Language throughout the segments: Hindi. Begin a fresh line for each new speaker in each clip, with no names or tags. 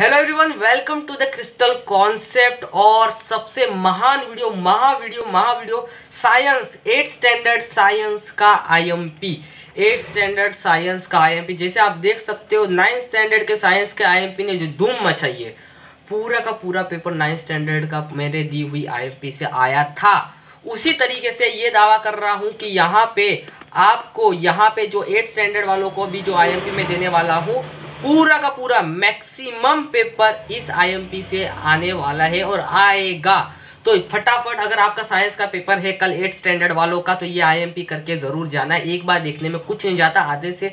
Hello everyone welcome to the Crystal Concept और सबसे महान वीडियो महा वीडियो महा video science eight standard science का आईएमपी एट स्टैंडर्ड साइंस का आईएमपी जैसे आप देख सकते हो नाइन्थ स्टैंडर्ड के साइंस के आईएमपी ने जो धूम मचाई है। पूरा का पूरा पेपर नाइन्थ स्टैंडर्ड का मेरे दी हुई आईएमपी से आया था। उसी तरीके से ये दावा कर रहा हूँ कि यहाँ पे आपको, यहाँ पे जो एट स्टैंडर्ड वालों को भी जो आईएमपी में देने वाला हूँ पूरा का पूरा मैक्सिमम पेपर इस आईएमपी से आने वाला है और आएगा। तो फटाफट अगर आपका साइंस का पेपर है, कल एट स्टैंडर्ड वालों का तो ये आईएमपी करके ज़रूर जाना। एक बार देखने में कुछ नहीं जाता, आधे से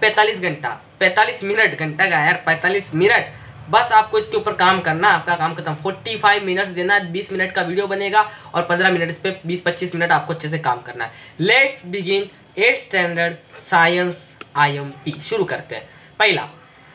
पैंतालीस घंटा, पैंतालीस मिनट घंटा का यार, पैंतालीस मिनट। बस आपको इसके ऊपर काम करना, आपका काम खत्म। 45 मिनट्स देना 20 मिनट का वीडियो बनेगा और 15 मिनट इस पर 20-25 मिनट आपको अच्छे से काम करना है। Let's begin eight standard science IMP शुरू करते हैं। पहला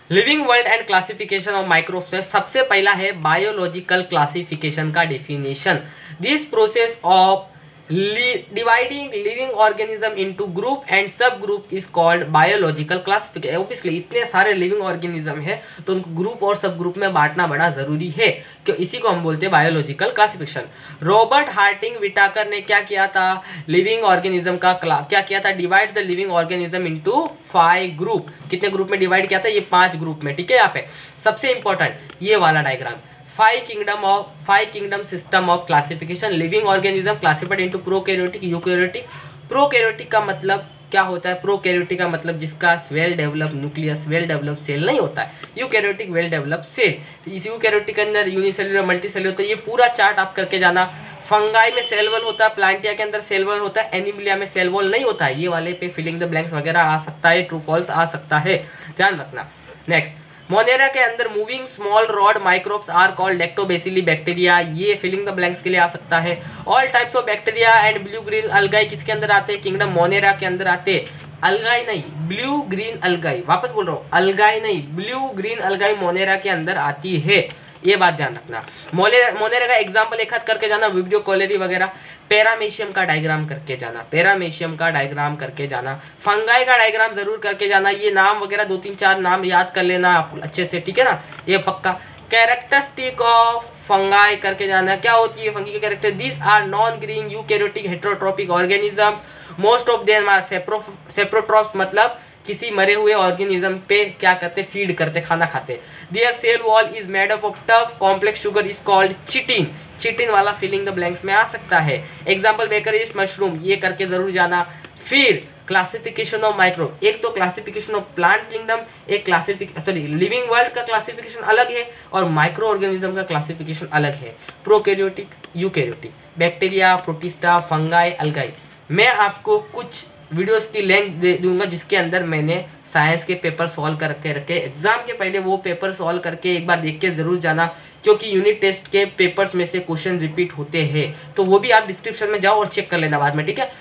living world and classification of microbes में सबसे पहला है बायोलॉजिकल क्लासिफिकेशन का definition this process of dividing living organism into group and sub group is called biological classification obviously इतने सारे लिविंग ऑर्गेनिज्म है तो उनको ग्रुप और सब ग्रुप में बांटना बड़ा ज़रूरी है। कि इसी को हम बोलते हैं biological classification Robert Harding Whittaker ने क्या किया था? लिविंग ऑर्गेनिज्म का क्या किया था? Divide the living organism into five group कितने ग्रुप में डिवाइड किया था? ये पाँच ग्रुप में, ठीक है यहाँ पे? सबसे इंपॉर्टेंट ये वाला diagram five kingdom of five kingdom system of classification living organism classified into prokaryotic eukaryotic prokaryotic का मतलब क्या होता है? प्रोकैरियोटिक का मतलब जिसका well develop nucleus well develop cell नहीं होता है। यूकैरियोटिक वेल डेवलप सेल इस यूकैरियोटिक के अंदर यूनिसेलुलर मल्टीसेलुलर तो ये पूरा चार्ट आप करके जाना। फंगाई में सेलवल होता है प्लांटिया के अंदर सेलवल होता है एनिमिलिया में सेलवल नहीं होता है। ये वाले पे फिलिंग द ब्लैंक्स वगैरह आ सकता है ट्रू फॉल्स आ सकता है। ध्यान रखना। नेक्स्ट मोनेरा के अंदर moving small rod microbes are called lactobacilli bacteria ये फिलिंग द ब्लैंक्स के लिए आ सकता है. All types of bacteria and blue green algae किसके अंदर आते हैं? किंगडम मोनेरा के अंदर आते अलगाई नहीं ब्लू ग्रीन अलगाई वापस बोल रहा हूँ. अलगाई नहीं ब्लू ग्रीन अलगाई मोनेरा के अंदर आती है. ये बात ध्यान रखना। मोले मोनेरा का एग्ज़ाम्पल एक हाथ करके जाना वीडियो कॉलेरी वगैरह। पैरामेशियम का डायग्राम करके जाना पैरामेशियम का डायग्राम करके जाना फंगाई का डायग्राम ज़रूर करके जाना, ये नाम वगैरह दो तीन चार नाम याद कर लेना आप अच्छे से, ठीक है ना? ये पक्का। कैरेक्टरिस्टिक ऑफ़ फंगाई करके जाना, क्या होती है फंगी के character this are non green eukaryotic heterotrophic organism most of them are saprotrophs मतलब किसी मरे हुए ऑर्गेनिज्म पे क्या करते फ़ीड करते, खाना खाते। Their cell wall is made of of tough complex sugar is called chitin chitin वाला फिलिंग द ब्लैंक्स में आ सकता है। एग्ज़ाम्पल बेकर मशरूम ये करके ज़रूर जाना। फिर क्लासिफिकेशन ऑफ़ माइक्रो एक तो क्लासिफिकेशन ऑफ़ प्लांट किंगडम एक क्लासिफिक सॉरी लिविंग वर्ल्ड का क्लासिफिकेशन अलग है और माइक्रो ऑर्गेनिज्म का क्लासिफिकेशन अलग है। Prokaryotic eukaryotic bacteria protista fungi algae मैं आपको कुछ वीडियोस की लिंक दे दूँगा, जिसके अंदर मैंने साइंस के पेपर सॉल्व करके रखे। एग्ज़ाम के पहले वो पेपर सॉल्व करके एक बार देख के ज़रूर जाना। क्योंकि यूनिट टेस्ट के पेपर्स में से क्वेश्चन रिपीट होते हैं। तो वो भी आप डिस्क्रिप्शन में जाओ और चेक कर लेना बाद में, ठीक है?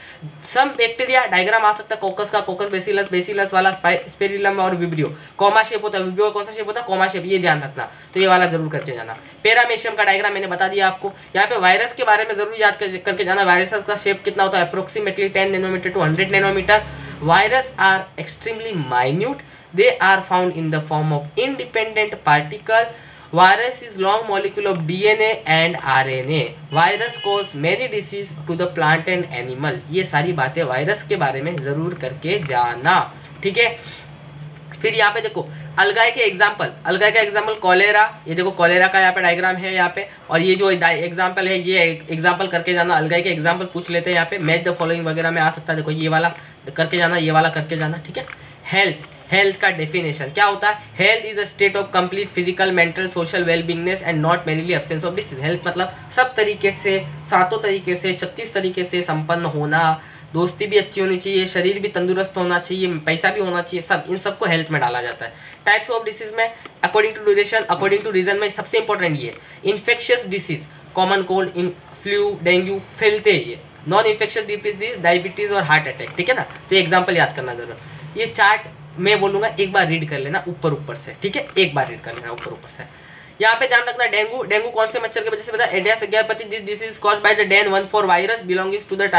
सम बैक्टीरिया डायग्राम आ सकता है कोकस का कोकस बेसिलस बेसिलस वाला स्पेरिलम और विब्रियो कॉमा शेप होता है विब्रियो कौन सा शेप होता है? कॉमा शेप ये ध्यान रखना। तो ये वाला ज़रूर करके जाना। पेरामेशियम का डायग्राम मैंने बता दिया आपको। यहाँ पे वायरस के बारे में ज़रूर याद करके जाना। वायरस का शेप कितना होता है? Approximately ten nanometer to hundred nanometer virus are extremely minute they are found in the form of independent particle. Virus is long molecule of dna and rna virus cause many disease to the plant and animal. ये सारी बातें वायरस के बारे में ज़रूर करके जाना। ठीक है? फिर यहाँ पे देखो, अलगाई के एग्ज़ाम्पल अलगाई का एग्ज़ाम्पल कॉलेरा ये देखो कॉलेरा का यहाँ पे डायग्राम है यहाँ पे। और ये जो एग्ज़ाम्पल है, ये एग्ज़ाम्पल करके जाना। अलगाई के एग्ज़ाम्पल पूछ लेते हैं यहाँ पे। मैच द फॉलोइंग वगैरह में आ सकता है। देखो, ये वाला करके जाना, ये वाला करके जाना। ठीक है? हेल्थ हेल्थ का डेफिनेशन क्या होता है? Health is a state of complete physical mental social wellbeingness and not mainly absence of disease health मतलब सब तरीके से, सातों तरीके से, छत्तीस तरीके से संपन्न होना, दोस्ती भी अच्छी होनी चाहिए, शरीर भी तंदुरुस्त होना चाहिए, पैसा भी होना चाहिए, सब, इन सबको हेल्थ में डाला जाता है। टाइप्स ऑफ़ डिसीज में according to duration according to region में सबसे इंपॉर्टेंट ये infectious disease common cold in flu dengue फैलते हैं ये। नॉन इन्फेक्शियस डिसीज डायबिटीज़ और हार्ट अटैक ठीक है ना? तो एग्ज़ाम्पल याद करना ज़रूर। ये चार्ट मैं बोलूँगा एक बार रीड कर लेना ऊपर ऊपर से, ठीक है? एक बार रीड कर लेना ऊपर ऊपर से। यहाँ पे ध्यान रखना, डेंगू डेंगू कौन से मच्छर की वजह से है Aedes aegypti this disease cause by the den one four virus belongings to the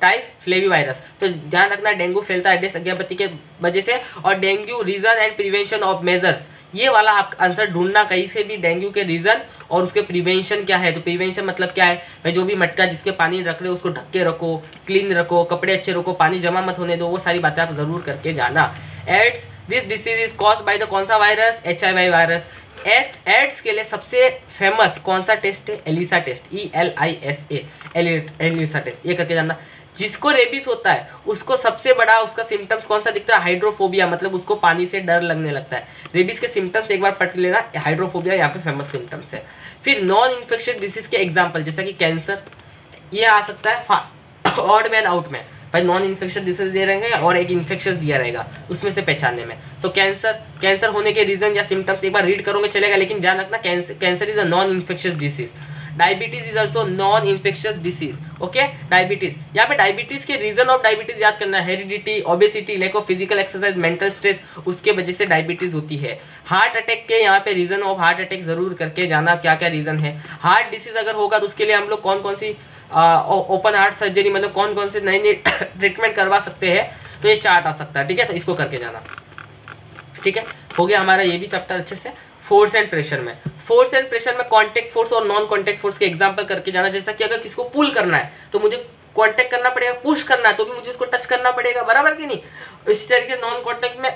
type flavivirus तो ध्यान रखना, डेंगू फैलता है एडेस अज्ञापति के वजह से और dengue reason and prevention of measures ये वाला आप आंसर ढूंढना, कहीं से भी डेंगू के रीजन और उसके प्रिवेंशन क्या है? तो प्रिवेंशन मतलब क्या है? भाई जो भी मटका जिसके पानी रख रहे हो, उसको ढक के रखो क्लीन रखो, कपड़े अच्छे रखो, पानी जमा मत होने दो, वो सारी बातें आप ज़रूर करके जाना। AIDS this disease is cause by the कौन सा virus H I virus AIDS के लिए सबसे फ़ेमस कौन सा टेस्ट है? ELISA test E L I S A ELISA test ये करके जानना। जिसको रेबिस होता है, उसको सबसे बड़ा उसका सिम्टम्स कौन सा दिखता है? हाइड्रोफोबिया मतलब उसको पानी से डर लगने लगता है। रेबिस के सिम्टम्स एक बार पढ़ लेना। हाइड्रोफोबिया यहाँ पे फ़ेमस सिम्टम्स है। फिर नॉन इन्फेक्शन डिसीज के एग्ज़ाम्पल जैसा कि कैंसर ये आ सकता है। ऑड मैन आउट में भाई नॉन इन्फेक्शन डिसीज दे रहेंगे और एक इन्फेक्शन दिया रहेगा उसमें से पहचानने में। तो कैंसर कैंसर होने के रीजन या सिम्टम्स एक बार रीड करोगे, चलेगा, लेकिन ध्यान रखना cancer is a non infectious disease diabetes is also non infectious disease okay diabetes यहाँ पे डायबिटीज़ के रीजन ऑफ़ डायबिटीज़ याद करना है। Heredity obesity lack physical exercise mental stress उसके वजह से डायबिटीज़ होती है। हार्ट अटैक के यहाँ पे रीजन ऑफ़ हार्ट अटैक ज़रूर करके जाना क्या क्या रीजन है। हार्ट डिसीज अगर होगा तो उसके लिए हम लोग कौन कौन सी ओपन हार्ट सर्जरी मतलब कौन कौन से नए नए ट्रीटमेंट करवा सकते हैं तो ये चार्ट आ सकता है, ठीक है? तो इसको करके जाना। ठीक है? हो गया हमारा ये भी चैप्टर अच्छे से। फोर्स एंड प्रेशर में। फोर्स एंड प्रेशर में कॉन्टेक्ट फोर्स और नॉन कॉन्टेक्ट फोर्स के एग्ज़ाम्पल करके जाना। जैसा कि अगर किसको पुल करना है तो मुझे कॉन्टेक्ट करना पड़ेगा पुश करना है तो भी मुझे उसको टच करना पड़ेगा, बराबर कि नहीं? इसी तरीके से नॉन कॉन्टेक्ट में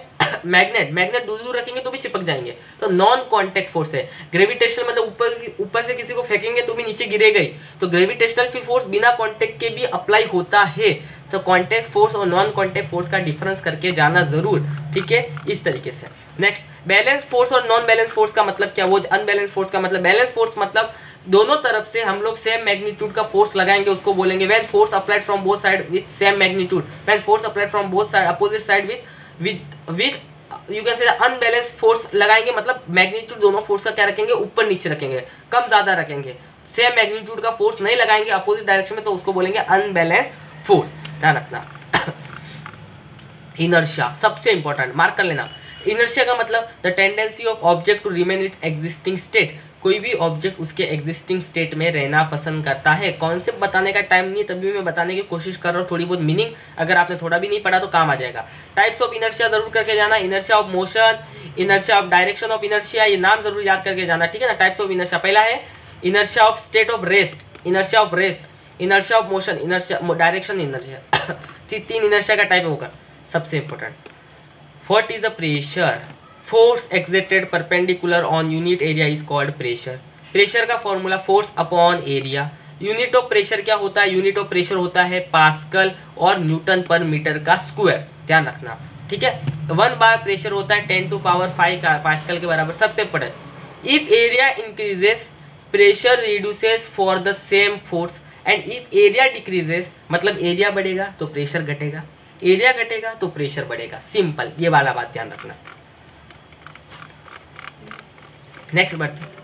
मैग्नेट मैग्नेट दूर दूर रखेंगे तो भी चिपक जाएँगे। तो नॉन कॉन्टेक्ट फोर्स है। ग्रेविटेशनल मतलब ऊपर ऊपर से किसी को फेंकेंगे तो भी नीचे गिरे गई तो ग्रेविटेशनल फिर फोर्स बिना कॉन्टेक्ट के भी अप्लाई होता है। तो कॉन्टेक्ट फोर्स और नॉन कॉन्टेक्ट फोर्स का डिफरेंस करके जाना ज़रूर, ठीक है? इस तरीके से। नेक्स्ट बैलेंस फोर्स और नॉन बैलेंस फोर्स का मतलब क्या? वो अनबैलेंस फोर्स का मतलब बैलेंस फोर्स मतलब दोनों तरफ़ से हम लोग सेम मैग्नीट्यूड का फोर्स लगाएँगे, उसको बोलेंगे। When force applied from both side with same magnitude when force applied from both side opposite side with with with you can say unbalance force लगाएँगे मतलब मैग्नीट्यूड दोनों फोर्स का क्या रखेंगे? ऊपर नीचे रखेंगे, कम ज़्यादा रखेंगे। सेम मैग्नीट्यूड का फोर्स नहीं लगाएँगे अपोजिट डायरेक्शन में तो उसको बोलेंगे अनबैलेंस फोर्स ध्यान रखना। इनर्शिया, सबसे इंपॉर्टेंट मार्क कर लेना। इनर्शिया का मतलब the tendency of object to remain it existing state कोई भी ऑब्जेक्ट उसके एग्जिस्टिंग स्टेट में रहना पसंद करता है। कॉन्सेप्ट बताने का टाइम नहीं तभी मैं बताने की कोशिश कर रहा हूँ, थोड़ी बहुत मीनिंग अगर आपने थोड़ा भी नहीं पढ़ा तो काम आ जाएगा। टाइप्स ऑफ़ इनर्शिया ज़रूर करके जाना। Inertia of motion inertia of direction of inertia ये नाम ज़रूर याद करके जाना, ठीक है ना? टाइप्स ऑफ़ इनर्शिया पहला है inertia of state of rest inertia of rest inertia of motion inertia direction inertia तीन इनर्शिया का टाइप होगा सबसे important what is the pressure? Force exerted perpendicular on unit area is called pressure. Pressure का formula force upon area unit of pressure क्या होता है यूनिट ऑफ़ प्रेशर होता है पास्कल और न्यूटन पर मीटर का स्क्वायर ध्यान रखना ठीक है वन बार प्रेशर होता है टेन टू पावर फाइव का पास्कल के बराबर सबसे पड़े if area increases pressure reduces for the same force and if area decreases मतलब एरिया बढ़ेगा तो प्रेशर घटेगा। एरिया घटेगा तो प्रेशर बढ़ेगा। सिंपल ये वाला बात ध्यान रखना। नेक्स्ट बढ़ते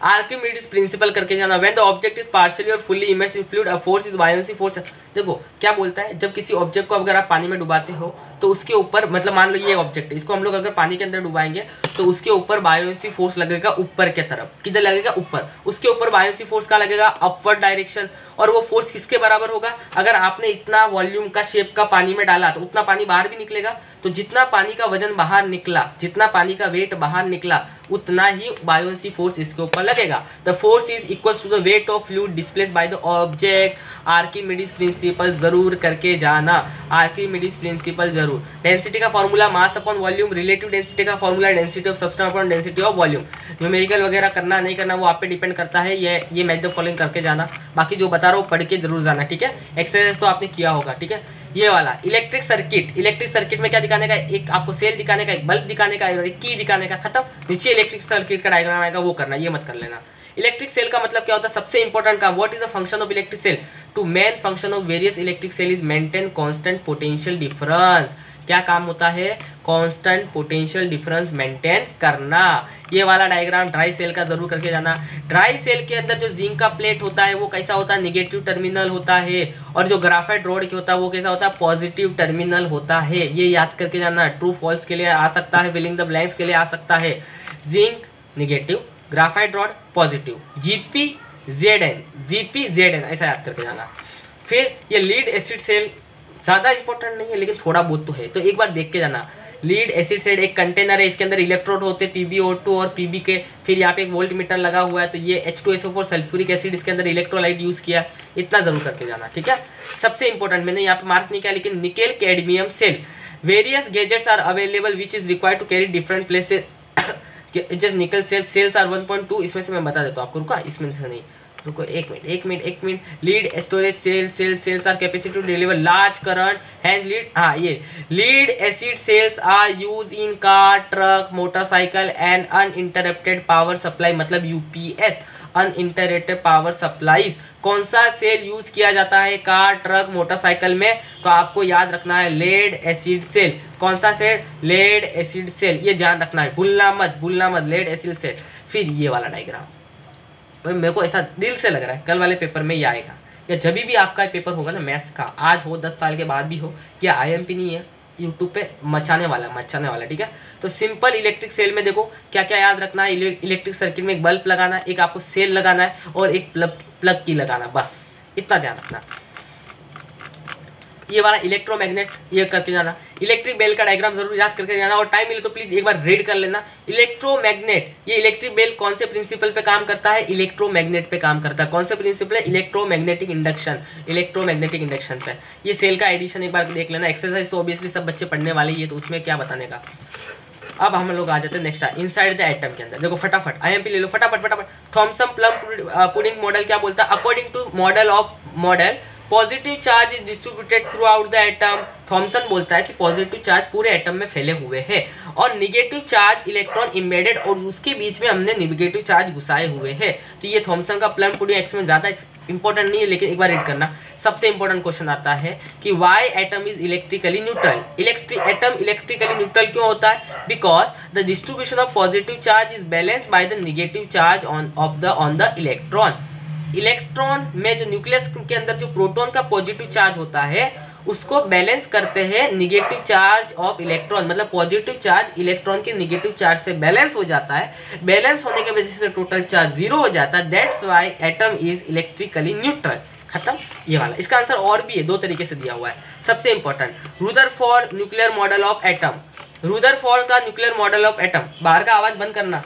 आर्किमिडीज प्रिंसिपल करके जाना। When the object is partially और fully immerse in fluid a force is buoyancy force देखो, क्या बोलता है? जब किसी ऑब्जेक्ट को अगर आप पानी में डुबाते हो तो उसके ऊपर मतलब मान लो ये ऑब्जेक्ट है, इसको हम लोग अगर पानी के अंदर डुबाएँगे तो उसके ऊपर बायोसी फोर्स लगेगा ऊपर के तरफ़। किधर लगेगा? ऊपर। उसके ऊपर बायोसी फोर्स का लगेगा? अपवर्ड डायरेक्शन और वो फोर्स किसके बराबर होगा? अगर आपने इतना वॉल्यूम का शेप का पानी में डाला तो उतना पानी बाहर भी निकलेगा। तो जितना पानी का वज़न बाहर निकला, जितना पानी का वेट बाहर निकला, उतना ही बायोसी फोर्स इसके ऊपर लगेगा। The force is equal to the weight of fluid displace by the object Archimedes principle ज़रूर करके जाना। आर्किमिडीज प्रिंसिपल ज़रूर डेंसिटी का formula mass upon volume relative density का formula density of substance upon density of volume numerical वगैरह करना, नहीं करना, वो आप पे डिपेंड करता है। ये ये मैच द फॉलोइंग करके जाना। बाकी जो बता रहा हूँ, पढ़ के ज़रूर जाना, ठीक है? एक्सरसाइज तो आपने किया होगा, ठीक है? ये वाला इलेक्ट्रिक सर्किट इलेक्ट्रिक सर्किट में क्या दिखाने का, एक आपको सेल दिखाने का, एक बल्ब दिखाने का, एक की दिखाने का, खत्म। नीचे इलेक्ट्रिक सर्किट का डायग्राम आएगा, वो करना, ये मत कर लेना। इलेक्ट्रिक सेल का मतलब क्या होता है? सबसे इंपॉर्टेंट काम what is the function of electric cell two main function of various electric cell is maintain constant potential difference क्या काम होता है? कांस्टेंट पोटेंशियल डिफरेंस मेंटेन करना। ये वाला डायग्राम ड्राई सेल का ज़रूर करके जाना। ड्राई सेल के अंदर जो जिंक का प्लेट होता है, वो कैसा होता है? निगेटिव टर्मिनल होता है। और जो ग्राफाइट रोड के होता है, वो कैसा होता है? पॉजिटिव टर्मिनल होता है। ये याद करके जाना। ट्रू फॉल्स के लिए आ सकता है। फिलिंग द ब्लैंक्स के लिए आ सकता है। Zinc negative graphite rod positive GP Z N G P Z N ऐसा याद करके जाना। फिर ये लीड एसिड सेल ज़्यादा इंपॉर्टेंट नहीं है, लेकिन थोड़ा बहुत तो है। तो एक बार देख के जाना। लीड एसिड सेल एक कंटेनर है, इसके अंदर इलेक्ट्रोड होते पी टू और पीबी के फिर यहाँ पे एक वोल्ट मीटर लगा हुआ है तो ये एच टू सल्फ्यूरिक एसिड इसके अंदर इलेक्ट्रोलाइट यूज़ किया। इतना ज़रूर करके जाना, ठीक है? सबसे इंपॉर्टेंट मैंने यहाँ पे मार्क नहीं किया, लेकिन nickel cadmium cell various gadgets are available which is required to carry different places just nickel cell cells are one point two इसमें से मैं बता देता हूँ, आपको रुका, इसमें से नहीं। रुको, एक मिनट एक मिनट एक minute. Lead storage cell cell cells are capacity to deliver large current has lead हाँ ये। Lead acid cells are use in car truck motorcycle and uninterrupted power supply मतलब यूपीएस अनइंटरप्टेड पावर सप्लाईज कौन सा सेल यूज़ किया जाता है? कार ट्रक मोटरसाइकिल में? तो आपको याद रखना है लेड एसिड सेल कौन सा सेल लेड एसिड सेल ये ध्यान रखना है, भूलना मत भूलना मत लेड एसिड सेल फिर ये वाला डायग्राम मेरे को ऐसा दिल से लग रहा है, कल वाले पेपर में ये आएगा. या जब भी आपका पेपर होगा ना मैथ्स का, आज हो, दस साल के बाद भी हो कि आई नहीं है? यूट्यूब पे मचाने वाला मचाने वाला, ठीक है? तो सिंपल इलेक्ट्रिक सेल में देखो क्या क्या याद रखना है? इलेक्ट्रिक सर्किट में एक बल्ब लगाना है, एक आपको सेल लगाना है और एक प्लग प्लग की लगाना बस। इतना ध्यान रखना। ये वाला इलेक्ट्रोमैग्नेट ये करके जाना। इलेक्ट्रिक बेल का डायग्राम ज़रूर याद करके जाना और टाइम मिले तो प्लीज़ एक बार रीड कर लेना। इलेक्ट्रोमैग्नेट ये इलेक्ट्रिक बेल कौन से प्रिंसिपल पे काम करता है? इलेक्ट्रोमैग्नेट पे काम करता है। कौन से प्रिंसिपल है? इलेक्ट्रोमैग्नेटिक इंडक्शन इलेक्ट्रोमैग्नेटिक इंडक्शन पे। ये सेल का एडिशन एक बार देख लेना। एक्सरसाइज तो ऑब्वियसली सब बच्चे पढ़ने वाले है तो उसमें क्या बताने का? अब हम लोग आ जाते हैं next inside the atom के अंदर। देखो फटाफट आईएमपी ले लो, फटाफट फटाफट। थॉमसन प्लम पुडिंग मॉडल क्या बोलता है? According to model of model positive charge is distributed throughout the atom Thomson बोलता है कि पॉजिटिव चार्ज पूरे एटम में फैले हुए हैं और निगेटिव चार्ज इलेक्ट्रॉन इम्बेडेड और उसके बीच में हमने निगेटिव चार्ज घुसाए हुए हैं। तो ये थॉमसन का प्लम पुडिंग एक्सपेरिमेंट ज़्यादा इंपॉर्टेंट नहीं है, लेकिन एक बार रीड करना। सबसे इंपॉर्टेंट क्वेश्चन आता है कि why atom is electrically neutral electric atom electrically neutral क्यों होता है? Because the distribution of positive charge is balance by the negative charge on of the on the electron electron में जो न्यूक्लियस के अंदर जो प्रोटॉन का पॉजिटिव चार्ज होता है, उसको बैलेंस करते हैं निगेटिव चार्ज ऑफ़ इलेक्ट्रॉन। मतलब पॉजिटिव चार्ज इलेक्ट्रॉन के निगेटिव चार्ज से बैलेंस हो जाता है। बैलेंस होने की वजह से टोटल चार्ज ज़ीरो हो जाता है। That's why atom is electrically neutral खत्म। ये वाला। इसका आंसर और भी है। दो तरीके से दिया हुआ है। सबसे important Rutherford nuclear model of atom Rutherford का न्यूक्लियर मॉडल ऑफ़ एटम बाहर का आवाज़ बंद करना।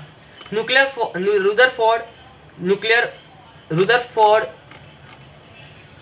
Nuclear Rutherford nuclear Rutherford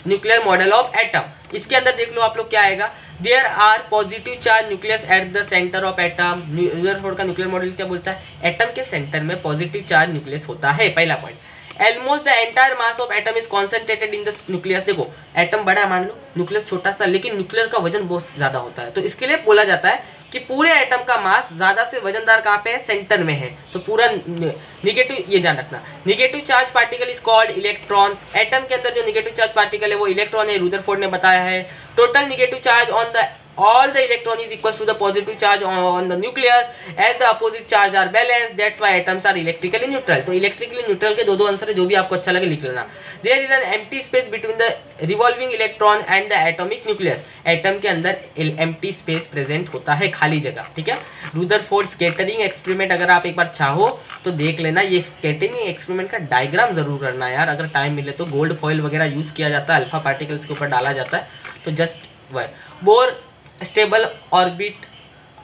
nuclear model of atom. इसके अंदर देख लो आप लोग क्या आएगा। There are positive charge nucleus at the centre of atom Rutherford का न्यूक्लियर मॉडल क्या बोलता है? एटम के सेंटर में पॉजिटिव चार्ज न्यूक्लियस होता है, पहला point almost the entire mass of atom is concentrated in the nucleus देखो एटम बड़ा मान लो न्यूक्लियस छोटा सा, लेकिन न्यूक्लियर का वज़न बहुत ज़्यादा होता है। तो इसके लिए बोला जाता है कि पूरे एटम का मास ज़्यादा से वजनदार कहाँ पे है? सेंटर में है। तो पूरा निगेटिव ये ध्यान रखना। Negative charge particle is called electron atom के अंदर जो निगेटिव चार्ज पार्टिकल है, वो इलेक्ट्रॉन है रुदरफोर्ड ने बताया है। Total negative charge on the all the electron is equals to the positive charge on the nucleus as the opposite charge are balanced that's why atoms are electrically neutral तो electrically neutral के दो दो आंसर है जो भी आपको अच्छा लगे लिख लेना there is an empty space between the revolving electron and the atomic nucleus atom के अंदर empty space present होता है खाली जगह ठीक है रुदरफोर्ड स्केटरिंग एक्सपेरिमेंट अगर आप एक बार चाहो तो देख लेना ये स्केटरिंग एक्सपेरिमेंट का डायग्राम ज़रूर करना यार अगर टाइम मिले तो गोल्ड फॉइल वगैरह यूज़ किया जाता है अल्फ़ा पार्टिकल्स के ऊपर डाला जाता है तो जस्ट वह Bohr stable orbit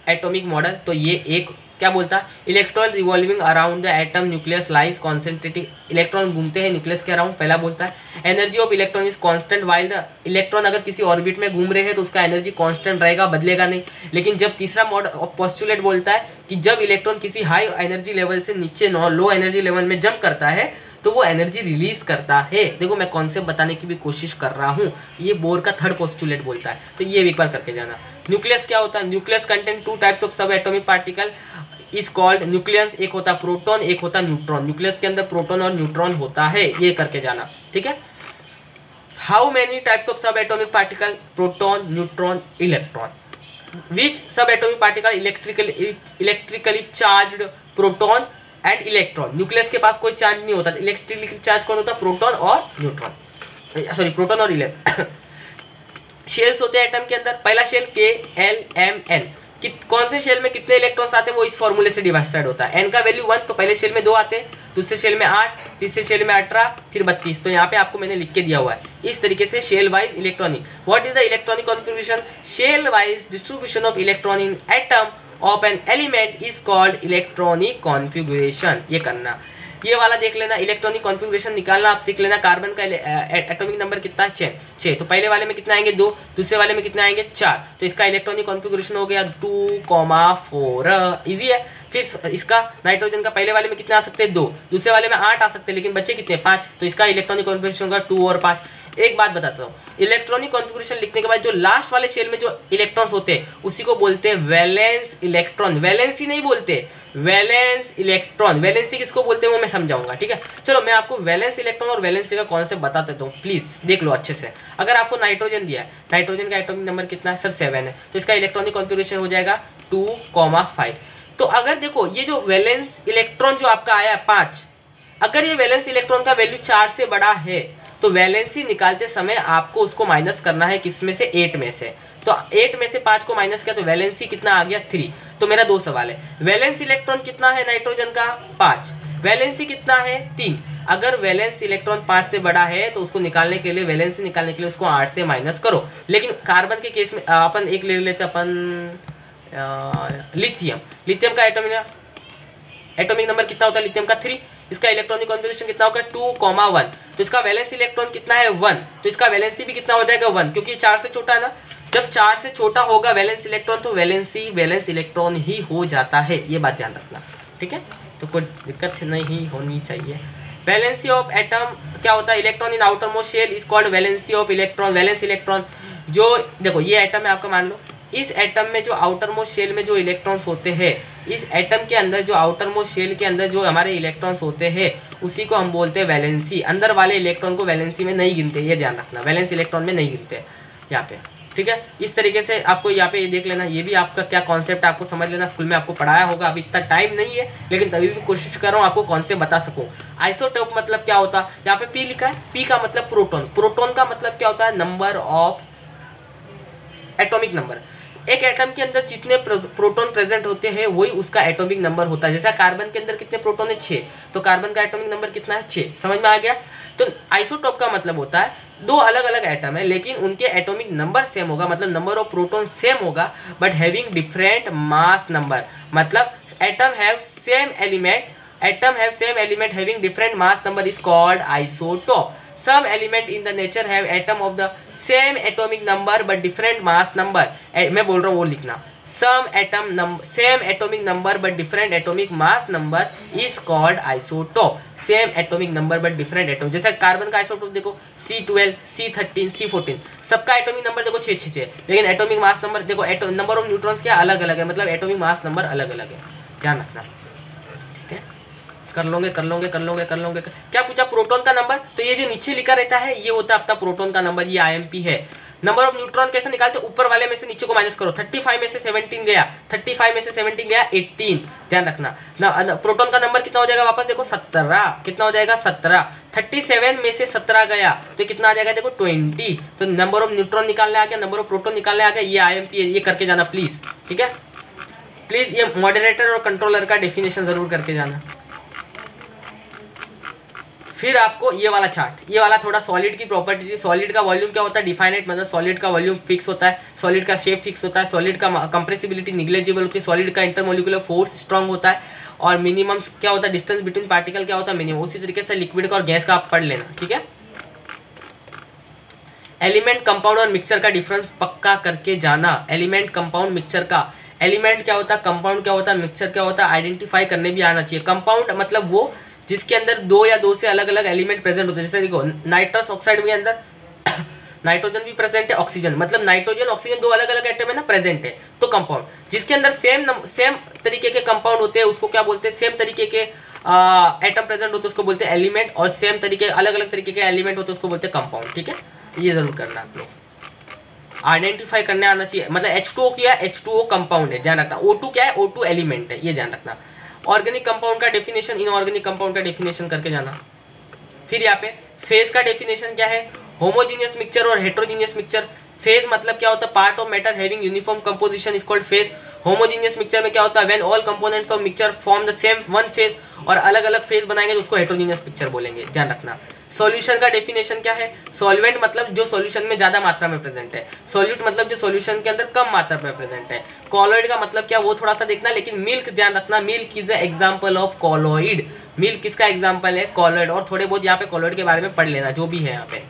atomic model तो ये एक क्या बोलता है? Electron revolving around the atom nucleus lies concentrating electron घूमते हैं न्यूक्लियस के अराउंड पहला बोलता है। Energy of electron is constant while the electron अगर किसी ऑर्बिट में घूम रहे हैं तो उसका एनर्जी कांस्टेंट रहेगा, बदलेगा नहीं। लेकिन जब तीसरा मॉडल पॉस्टुलेट बोलता है कि जब इलेक्ट्रॉन किसी हाई एनर्जी लेवल से नीचे लो एनर्जी लेवल में जंप करता है तो वो एनर्जी रिलीज़ करता है। देखो मैं कॉन्सेप्ट बताने की भी कोशिश कर रहा हूँ ये बोर का थर्ड पोस्टुलेट बोलता है। तो ये भी एक बार करके जाना। न्यूक्लियस क्या होता है? Nucleus content two types of sub atomic particle is called nucleus एक होता प्रोटॉन एक होता न्यूट्रॉन न्यूक्लियस के अंदर प्रोटॉन और न्यूट्रॉन होता है, ये करके जाना। ठीक है? How many types of sub atomic particle proton neutron electron which sub atomic particle electrically electrically charge proton and electron nucleus के पास कोई चार्ज नहीं होता। इलेक्ट्रिकली चार्ज कौन होता? प्रोटॉन और न्यूट्रॉन सॉरी प्रोटॉन और इलेक्ट्रॉन शेल्स होते हैं एटम के अंदर। पहला शेल के एल एम एन कित, कौन से शेल में कितने इलेक्ट्रॉन्स आते हैं वो इस फॉर्मूले से डिवाइड होता है। एन का वैल्यू वन तो पहले शेल में दो आते हैं, दूसरे शेल में आठ, तीसरे शेल में अठारह, फिर बत्तीस। तो यहाँ पे आपको मैंने लिख के दिया हुआ है। इस तरीके से shell wise electronic what is the electronic configuration shell wise distribution of electronic atom of an element is called electronic configuration ये करना। ये वाला देख लेना इलेक्ट्रॉनिक कॉन्फ़िगरेशन निकालना, आप सीख लेना कार्बन का एटॉमिक नंबर कितना है? छः छः तो पहले वाले में कितना आएँगे? दो। दूसरे वाले में कितने आएँगे? चार। तो इसका इलेक्ट्रॉनिक कॉन्फ़िगरेशन हो गया टू कॉमा फोर। ईजी है। फिर इसका नाइट्रोजन का पहले वाले में कितना आ सकते हैं? दो। दूसरे वाले में आठ आ सकते हैं, लेकिन बच्चे कितने? पाँच। तो इसका इलेक्ट्रॉनिक कॉन्फ़िगरेशन होगा टू और पाँच। एक बात बताता हूँ। इलेक्ट्रॉनिक कॉन्फ़िगरेशन लिखने के बाद जो लास्ट वाले शेल में जो इलेक्ट्रॉन्स होते हैं, उसी को बोलते हैं वैलेंस इलेक्ट्रॉन वैलेंसी नहीं बोलते वैलेंस इलेक्ट्रॉन वैलेंसी किसको बोलते हैं वो मैं समझाऊँगा, ठीक है? चलो, मैं आपको वैलेंस इलेक्ट्रॉन और वैलेंसी का कॉन्सेप्ट बता देता हूँ। प्लीज़ देख लो अच्छे से। अगर आपको नाइट्रोजन दिया है नाइट्रोजन का एटॉमिक नंबर कितना है? सर सेवन है। तो इसका इलेक्ट्रॉनिक कॉन्फ़िगरेशन हो जाएगा टू कॉमा फाइव तो अगर देखो, ये जो वैलेंस इलेक्ट्रॉन जो आपका आया है, पाँच, अगर ये वैलेंस इलेक्ट्रॉन का वैल्यू चार से बड़ा है तो वैलेंसी निकालते समय आपको उसको माइनस करना है किसमें से? एट में से। तो एट में से पाँच को माइनस किया तो वैलेंसी कितना आ गया? थ्री। तो मेरा दो सवाल है। वैलेंस इलेक्ट्रॉन कितना है नाइट्रोजन का? पाँच। वैलेंसी कितना है? तीन। अगर वैलेंस इलेक्ट्रॉन पाँच से बड़ा है तो उसको निकालने के लिए, वैलेंसी निकालने के लिए उसको आठ से माइनस करो। लेकिन कार्बन के केस में अपन एक ले लेते अपन लिथियम। लिथियम का एटोमिक एटोमिक नंबर कितना होता है? लिथियम का थ्री। इसका इलेक्ट्रॉनिक कॉन्फिग्रेशन कितना होगा? Two comma one. तो इसका वैलेंस इलेक्ट्रॉन कितना है? वन तो इसका वैलेंसी भी कितना हो जाएगा? वन क्योंकि चार से छोटा है ना? जब चार से छोटा होगा वैलेंस इलेक्ट्रॉन तो वैलेंसी वैलेंस इलेक्ट्रॉन ही हो जाता है। ये बात ध्यान रखना। ठीक है? तो कोई दिक्कत नहीं होनी चाहिए। वैलेंसी ऑफ़ एटम क्या होता है? Electron in outermost shell is called valency of electron valence electron जो, देखो, ये एटम है, आपका मान लो। इस एटम में जो आउटर मोस्ट शेल में जो इलेक्ट्रॉन्स होते हैं, इस एटम के अंदर जो आउटर मोस्ट शेल के अंदर जो हमारे इलेक्ट्रॉन्स होते हैं, उसी को हम बोलते हैं वैलेंसी अंदर वाले इलेक्ट्रॉन को वैलेंसी में नहीं गिनते, ये ध्यान रखना वैलेंस इलेक्ट्रॉन में नहीं गिनते, यहाँ पे, ठीक है? इस तरीके से आपको यहाँ पे ये देख लेना, ये भी आपका क्या कॉन्सेप्ट आपको समझ लेना स्कूल में आपको पढ़ाया होगा, अभी इतना टाइम नहीं है, लेकिन तभी भी कोशिश कर रहा हूँ आपको कॉन्सेप्ट बता सकूँ. आइसोटोप मतलब क्या होता? है यहाँ पे पी लिखा है पी का मतलब प्रोटोन प्रोटोन का मतलब क्या होता है? नंबर ऑफ़ एटॉमिक नंबर एक एटम के अंदर जितने प्रोटॉन प्रेजेंट होते हैं, वही उसका एटॉमिक नंबर होता है। जैसा कार्बन के अंदर कितने प्रोटॉन है? छः तो कार्बन का एटॉमिक नंबर कितना है? छः समझ में आ गया? तो आइसोटॉप का मतलब होता है, दो अलग अलग एटम है, लेकिन उनके एटॉमिक नंबर सेम होगा। मतलब नंबर ऑफ़ प्रोटॉन सेम होगा but having different mass number मतलब atom have same element atom have same element having different mass number is called isotope some element in the nature have atom of the same atomic number but different mass number मैं बोल रहा हूँ वो लिखना। Some atom same atomic number but different atomic mass number is called isotope same atomic number but different atom जैसे कार्बन का आइसोटोप देखो C twelve C thirteen C fourteen सबका एटोमिक नंबर देखो छः छः छः। लेकिन एटोमिक मास नंबर देखो नंबर ऑफ़ न्यूट्रॉन्स क्या अलग अलग है? मतलब एटोमिक मास नंबर अलग अलग है। ध्यान रखना। कर लोगे कर लोगे कर लोगे कर लोगे। क्या पूछा? प्रोटोन का नंबर? तो ये जो नीचे लिखा रहता है, ये होता है अपना प्रोटोन का नंबर, ये आईएमपी है। नंबर ऑफ़ न्यूट्रॉन कैसे निकालते? ऊपर वाले में से नीचे को माइनस करो। 35 में से 17 गया। 35 में से 17 गया 18 ध्यान रखना। ना प्रोटॉन का नंबर कितना हो जाएगा वापस? देखो 17 कितना हो जाएगा? 17 37 में से 17 गया। तो कितना आ जाएगा? देखो 20 तो नंबर ऑफ़ न्यूट्रॉन निकालने आ गया नंबर ऑफ़ प्रोटोन निकालने आ गया। ये आई ये करके जाना प्लीज़ ठीक है? प्लीज़ ये मॉडरेटर और कंट्रोलर का डेफिनेशन ज़रूर करके जाना। फिर आपको ये वाला चार्ट ये वाला थोड़ा सॉलिड की प्रॉपर्टी सॉलिड का वॉल्यूम क्या होता है? डिफाइनेट मतलब सॉलिड का वॉल्यूम फिक्स होता है। सॉलिड का शेप फिक्स होता है। सॉलिड का कंप्रेसिबिलिटी निग्लेजिबल होती है। सॉलिड का इंटरमोलिकुलर फोर्स स्ट्रॉन्ग होता है। और मिनिमम क्या होता है? डिस्टेंस बिटवीन पार्टिकल क्या होता है? मिनिमम उसी तरीके से लिक्विड का और गैस का आप पढ़ लेना, ठीक है? एलिमेंट कंपाउंड और मिक्सचर का डिफरेंस पक्का करके जाना। एलिमेंट कंपाउंड मिक्सचर का। एलिमेंट क्या होता? है कंपाउंड क्या होता? है मिक्सचर क्या होता? है आइडेंटिफाई करने भी आना चाहिए। कंपाउंड मतलब वो जिसके अंदर दो या दो से अलग अलग एलिमेंट प्रेजेंट होते हैं। जैसे देखो नाइट्रस ऑक्साइड के अंदर नाइट्रोजन भी प्रेजेंट है ऑक्सीजन मतलब नाइट्रोजन ऑक्सीजन दो अलग अलग एटम है ना प्रेजेंट है। तो कंपाउंड जिसके अंदर सेम सेम तरीके के कंपाउंड होते हैं, उसको क्या बोलते हैं? सेम तरीके के एटम प्रेजेंट होते हैं, उसको बोलते हैं एलिमेंट और सेम तरीके अलग अलग तरीके के एलिमेंट होते हैं, उसको बोलते हैं कंपाउंड ठीक है? ये ज़रूर करना आप लोग। आइडेंटिफाई करने आना चाहिए। मतलब एच टू ओ क्या एच टू ओ कंपाउंड है, ध्यान रखना। ओ टू क्या है? ओ टू एलिमेंट है, ये ध्यान रखना। ऑर्गेनिक कंपाउंड का डेफिनेशन, इनऑर्गेनिक कंपाउंड का डेफिनेशन करके जाना। फिर यहाँ पे फ़ेज़ का डेफिनेशन क्या है? होमोजीनियस मिक्सचर और हेट्रोजीनियस मिक्सचर फ़ेज़ मतलब क्या होता है? Part of matter having uniform composition is called phase homogeneous mixture में क्या होता है? When all components of mixture form the same one phase और अलग अलग फ़ेज़ बनाएँगे तो उसको हेट्रोजीनियस मिक्सचर बोलेंगे। ध्यान रखना। सॉल्यूशन का डेफिनेशन क्या है? सॉल्वेंट मतलब जो सॉल्यूशन में ज़्यादा मात्रा में प्रेजेंट है। सॉल्यूट मतलब जो सॉल्यूशन के अंदर कम मात्रा में प्रेजेंट है। कॉलोइड का मतलब क्या, वो थोड़ा सा देखना, लेकिन मिल्क ध्यान रखना। Milk is example of colloid milk किसका एग्ज़ाम्पल है? कॉलोइड और थोड़े बहुत यहाँ पे कॉलोइड के बारे में पढ़ लेना, जो भी है यहाँ पे।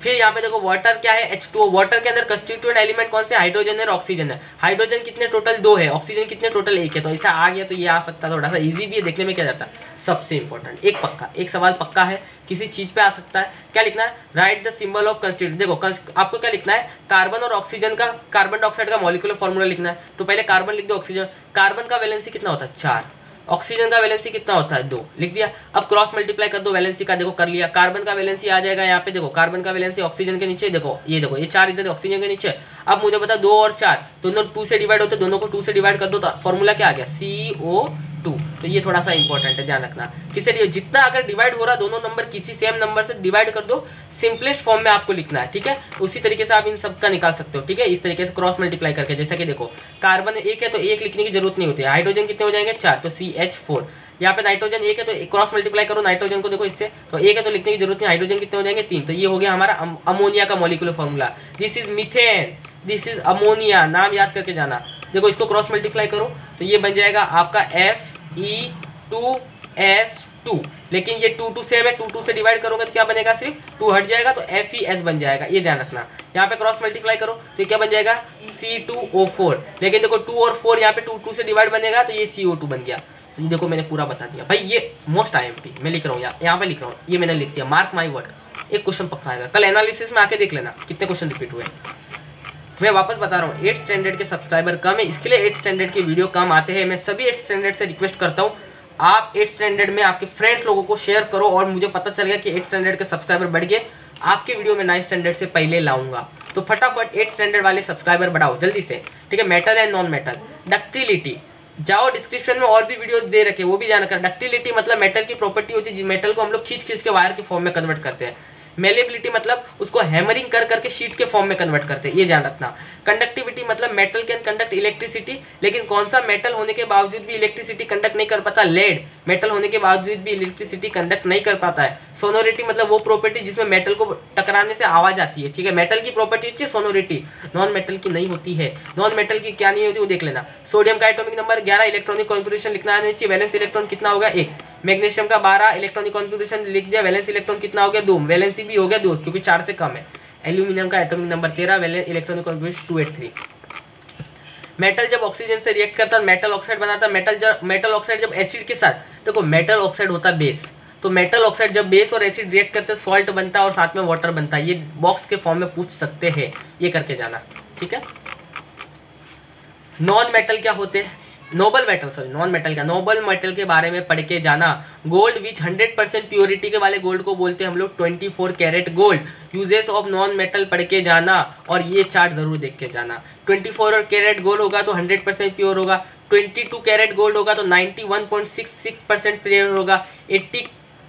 फिर यहाँ पे देखो वाटर क्या है? एच टू वाटर के अंदर कंस्टिट्यूएंट एलिमेंट कौन से? हाइड्रोजन है और ऑक्सीजन है। हाइड्रोजन कितने टोटल दो है। ऑक्सीजन कितने टोटल एक है। तो ऐसा आ गया तो ये आ सकता है थोड़ा सा इजी भी है, देखने में क्या जाता है? सबसे इंपॉर्टेंट एक पक्का। एक सवाल पक्का है, किसी चीज़ पे आ सकता है। क्या लिखना है? Write the symbol of constitute देखो आपको क्या लिखना है? कार्बन और ऑक्सीजन का कार्बन डाइऑक्साइड का मॉलिकुलर फॉर्मूला लिखना है। तो पहले कार्बन लिख दो ऑक्सीजन कार्बन का वैलेंसी कितना होता है? चार। ऑक्सीजन का वैलेंसी कितना होता है? दो। लिख दिया। अब क्रॉस मल्टीप्लाई कर दो, वैलेंसी का देखो, कर लिया। कार्बन का वैलेंसी आ जाएगा यहाँ पे, देखो। कार्बन का वैलेंसी ऑक्सीजन के नीचे, देखो। ये देखो, ये चार इधर, ऑक्सीजन के नीचे। अब मुझे बता दो और चार दोनों टू से डिवाइड होते, दोनों को टू से डिवाइड कर दो तो फॉर्मूला क्या आ गया? सी ओ टू तो ये थोड़ा सा इंपॉर्टेंट है, ध्यान रखना। किसे जितना अगर डिवाइड हो रहा, दोनों नंबर किसी सेम नंबर से डिवाइड कर दो सिंपलेस्ट फॉर्म में आपको लिखना है, ठीक है? उसी तरीके से आप इन सबका निकाल सकते हो, ठीक है? इस तरीके से क्रॉस मल्टीप्लाई करके, जैसा कि देखो कार्बन एक है तो एक लिखने की ज़रूरत नहीं होती हाइड्रोजन कितने हो जाएँगे? चार तो सी एच फोर यहाँ पे नाइट्रोजन एक है तो क्रॉस मल्टीप्लाई करो नाइट्रोजन को, देखो इससे। तो एक है तो लिखने की ज़रूरत नहीं हाइड्रोजन कितने हो जाएँगे? तीन। तो ये हो गया हमारा अमोनिया का molecular formula this is methane this is ammonia नाम याद करके जाना। देखो, इसको क्रॉस मल्टीप्लाई करो तो ये बन जाएगा आपका F E two S two लेकिन ये टू टू सेम है टू टू से डिवाइड करोगे तो क्या बनेगा सिर्फ़? टू हट जाएगा तो एफ़ ई एस बन जाएगा। ये ध्यान रखना। यहाँ पे क्रॉस मल्टीप्लाई करो तो क्या बन जाएगा? सी टू ओ फोर लेकिन देखो टू और फोर यहाँ पे टू टू से डिवाइड बनेगा तो ये सी ओ टू बन गया। तो ये देखो, मैंने पूरा बता दिया। भाई, ये मोस्ट आई एम पी मैं लिख रहा हूँ यहाँ पे लिख रहा हूँ। ये मैंने लिख दिया। मार्क माई वर्ड एक क्वेश्चन पक्का आएगा। कल एनालिसिस में आके देख लेना, कितने क्वेश्चन रिपीट हुए। मैं वापस बता रहा हूँ एट स्टैंडर्ड के सब्सक्राइबर कम है, इसके लिए एट स्टैंडर्ड की वीडियो कम आते हैं। मैं सभी एट स्टैंडर्ड से रिक्वेस्ट करता हूँ, आप एट स्टैंडर्ड में आपके फ्रेंड्स लोगों को शेयर करो और मुझे पता चल गया कि एट स्टैंडर्ड के सब्सक्राइबर बढ़ गए। आपके वीडियो में नाइन स्टैंडर्ड से पहले लाऊँगा। तो फटाफट एट स्टैंडर्ड वाले सब्सक्राइबर बढ़ाओ, जल्दी से। ठीक है metal and non metal ductility जाओ डिस्क्रिप्शन में और भी वीडियो दे रखे, वो भी जाना कर डक्टिलिटी मतलब मेटल की प्रॉपर्टी होती है मेटल को हम लोग खींच खींच के वायर के फॉर्म में कन्वर्ट करते हैं। मेलेबिलिटी मतलब उसको हैमरिंग कर करके शीट के फॉर्म में कन्वर्ट करते हैं, ये ध्यान रखना। कंडक्टिविटी मतलब मेटल कैन कंडक्ट इलेक्ट्रिसिटी लेकिन कौन सा मेटल होने के बावजूद भी इलेक्ट्रिसिटी कंडक्ट नहीं कर पाता? लेड मेटल होने के बावजूद भी इलेक्ट्रिसिटी कंडक्ट नहीं कर पाता है। सोनोरिटी मतलब वो प्रॉपर्टी जिसमें मेटल को टकराने से आवाज़ आती है, ठीक है? मेटल की प्रॉपर्टी होती है सोनोरिटी नॉन मेटल की नहीं होती है। नॉन मेटल की क्या नहीं होती, वो देख लेना। सोडियम का एटोमिक नंबर ग्यारह इलेक्ट्रॉनिक कॉन्फिग्रेशन लिखना आना चाहिए। वैलेंस इलेक्ट्रॉन कितना होगा एक। मैग्नीशियम का बारह इलेक्ट्रॉनिक कॉन्फिग्रेशन लिख दिया। वैलेंस इलेक्ट्रॉन कितना हो गया? दो। वैलेंसी भी हो गया दो, क्योंकि चार से कम है। एल्यूमिनियम का एटॉमिक नंबर तेरह valence electronic configuration two eight three metal जब ऑक्सीजन से रिएक्ट करता है मेटल ऑक्साइड बनाता है मेटल जब मेटल ऑक्साइड जब एसिड के साथ, देखो मेटल ऑक्साइड होता है बेस तो मेटल ऑक्साइड जब बेस और एसिड रिएक्ट करते हैं सॉल्ट बनता है और साथ में वाटर बनता है ये बॉक्स के फॉर्म में पूछ सकते हैं, ये करके जाना, ठीक है? नॉन मेटल क्या होते हैं? Noble metal sorry non metal का नोबल मेटल के बारे में पढ़ के जाना। Gold which hundred percent purity के वाले गोल्ड को बोलते हैं हम लोग twenty four carat gold uses of non metal पढ़ के जाना और ये चार्ट ज़रूर देख के जाना। ट्वेंटी फोर कैरेट गोल्ड होगा तो हंड्रेड परसेंट प्योर होगा। ट्वेंटी टू कैरेट गोल्ड होगा तो ninety one point six six percent pure होगा। एट्टी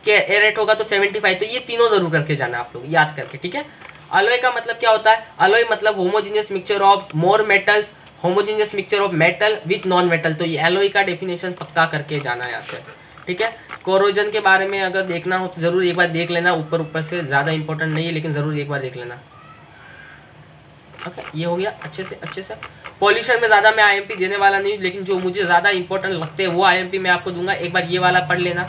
कैरेट होगा तो सेवेंटी फाइव तो ये तीनों ज़रूर करके जाना आप लोग, याद करके, ठीक है? अलॉय का मतलब क्या होता है? अलॉय मतलब homogeneous mixture of more metals homogeneous mixture of metal with non metal तो ये एलोई का डेफिनेशन पक्का करके जाना यहाँ से। ठीक है? कोरोजन के बारे में अगर देखना हो तो ज़रूर एक बार देख लेना। ऊपर ऊपर से ज़्यादा इंपॉर्टेंट नहीं है, लेकिन ज़रूर एक बार देख लेना। ओके ये हो गया अच्छे से अच्छे से। पॉल्यूशन में ज़्यादा मैं आईएमपी देने वाला नहीं लेकिन जो मुझे ज़्यादा इंपॉर्टेंट लगते हैं, वो आईएमपी मैं आपको दूँगा। एक बार ये वाला पढ़ लेना।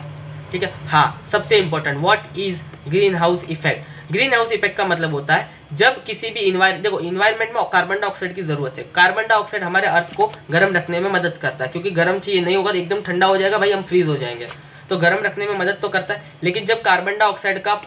ठीक है? हाँ सबसे important what is greenhouse effect greenhouse effect का मतलब होता है जब किसी भी इन्वायर देखो इन्वायरमेंट में कार्बन डाइऑक्साइड की ज़रूरत है। कार्बन डाइऑक्साइड हमारे अर्थ को गर्म रखने में मदद करता है, क्योंकि गर्म चाहिए, नहीं होगा तो एकदम ठंडा हो जाएगा, भाई हम फ्रीज हो जाएँगे। तो गर्म रखने में मदद तो करता है, लेकिन जब कार्बन डाइऑक्साइड का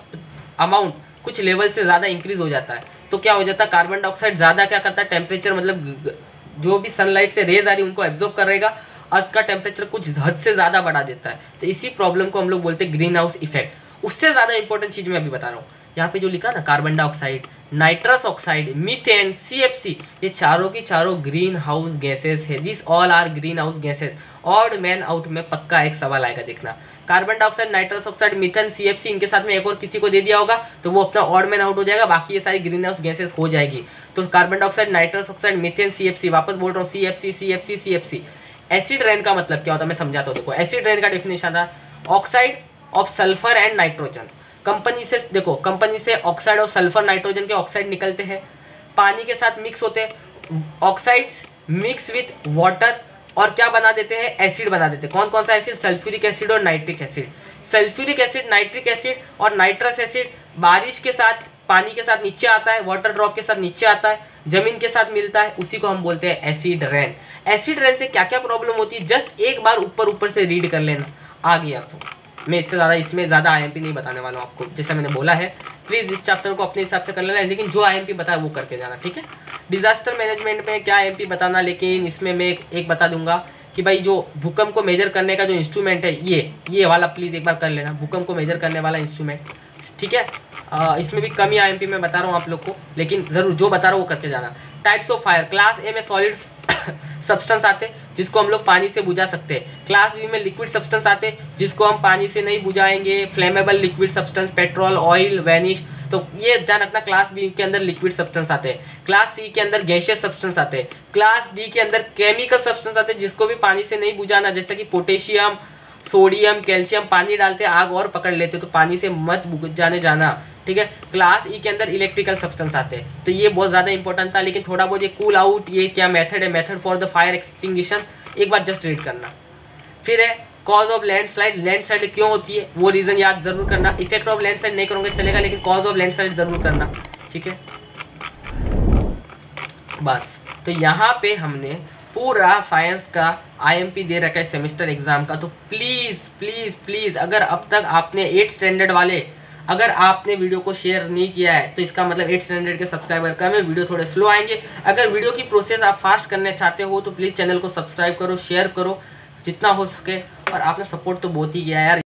अमाउंट कुछ लेवल से ज़्यादा इंक्रीज हो जाता है तो क्या हो जाता है? कार्बन डाइऑक्साइड ज़्यादा क्या करता है? टेम्परेचर मतलब जो भी सनलाइट से रेज आ रही उनको एब्जॉर्ब करेगा अर्थ का टेम्परेचर कुछ हद से ज़्यादा बढ़ा देता है। तो इसी प्रॉब्लम को हम लोग बोलते हैं ग्रीन हाउस इफ़ेक्ट उससे ज़्यादा इंपॉर्टेंट चीज़ मैं अभी बता रहा हूँ। यहाँ पे जो लिखा ना carbon dioxide nitrous oxide, methane CFC ये चारों की चारों ग्रीन हाउस गैसेस है। This all are greenhouse gases odd man out में पक्का एक सवाल आएगा देखना। Carbon dioxide nitrous oxide methane C इनके साथ में एक और किसी को दे दिया होगा तो वो अपना ऑड मैन आउट हो जाएगा, बाकी ये सारी ग्रीन हाउस गैसेस हो जाएगी। तो carbon dioxide nitrous oxide methane C वापस बोल रहा हूँ C F C C F C C F C acid rain का मतलब क्या होता है? मैं समझाता हूँ, देखो एसिड रेन का डेफिनेशन था oxide of sulphur and nitrogen company से, देखो, कंपनी से ऑक्साइड और सल्फ़र नाइट्रोजन के ऑक्साइड निकलते हैं। पानी के साथ मिक्स होते हैं। ऑक्साइड्स मिक्स विथ वाटर और क्या बना देते हैं? एसिड बना देते हैं। कौन कौन सा एसिड सल्फ्यूरिक एसिड और nitric acid sulphuric acid nitric acid और नाइट्रस एसिड बारिश के साथ, पानी के साथ नीचे आता है वाटर ड्रॉप के साथ नीचे आता है, ज़मीन के साथ मिलता है, उसी को हम बोलते हैं एसिड रेन एसिड रेन से क्या क्या प्रॉब्लम होती है? जस्ट एक बार ऊपर ऊपर से रीड कर लेना। आ गया तो मैं इससे ज़्यादा इसमें ज़्यादा आईएमपी नहीं बताने वाला हूँ आपको जैसा मैंने बोला है प्लीज़ इस चैप्टर को अपने हिसाब से कर लेना है लेकिन जो आई एम पी बताया वो करके जाना ठीक है? डिजास्टर मैनेजमेंट में क्या आई एम पी बताना लेकिन इसमें मैं एक बता दूँगा कि भाई जो भूकंप को मेजर करने का जो इंस्ट्रूमेंट है ये ये वाला प्लीज़ एक बार कर लेना भूकंप को मेजर करने वाला इंस्ट्रूमेंट ठीक है? आ, इसमें भी कमी आई एम पी मैं बता रहा हूँ आप लोग को लेकिन ज़रूर जो बता रहा हूँ वो करके जाना। Types of fire class A में सॉलिड सब्सटेंस आते जिसको हम लोग पानी से बुझा सकते हैं। क्लास बी में लिक्विड सब्सटेंस आते जिसको हम पानी से नहीं बुझाएँगे। Flammable liquid substance petrol oil varnish तो ये ध्यान रखना क्लास बी के अंदर लिक्विड सब्सटेंस आते हैं। क्लास सी के अंदर गैशियस सब्सटेंस आते हैं। क्लास डी के अंदर केमिकल सब्सटेंस आते हैं जिसको भी पानी से नहीं बुझाना। जैसे कि पोटेशियम सोडियम कैल्शियम पानी डालते आग और पकड़ लेते तो पानी से मत जाने जाना। ठीक है? क्लास ई के अंदर इलेक्ट्रिकल सब्सटेंस आते हैं। तो ये बहुत ज़्यादा इंपॉर्टेंट था, लेकिन थोड़ा बहुत ये कूल आउट ये क्या मेथड है? Method for the fire extinguishing एक बार जस्ट रीड करना। फिर है cause of landslide landslide क्यों होती है? वो रीज़न याद ज़रूर करना। इफ़ेक्ट ऑफ़ लैंड स्लाइड नहीं करोगे, चलेगा, लेकिन कॉज ऑफ़ लैंड स्लाइड ज़रूर करना। ठीक है? बस। तो यहाँ पे हमने पूरा साइंस का आईएमपी दे रखा है सेमेस्टर एग्ज़ाम का। तो प्लीज़ प्लीज़ प्लीज़ अगर अब तक आपने एट स्टैंडर्ड वाले अगर आपने वीडियो को शेयर नहीं किया है तो इसका मतलब एट स्टैंडर्ड के सब्सक्राइबर कम है वीडियो थोड़े स्लो आएँगे। अगर वीडियो की प्रोसेस आप फास्ट करने चाहते हो तो प्लीज़ चैनल को सब्सक्राइब करो, शेयर करो, जितना हो सके। और आपने सपोर्ट तो बहुत ही किया यार।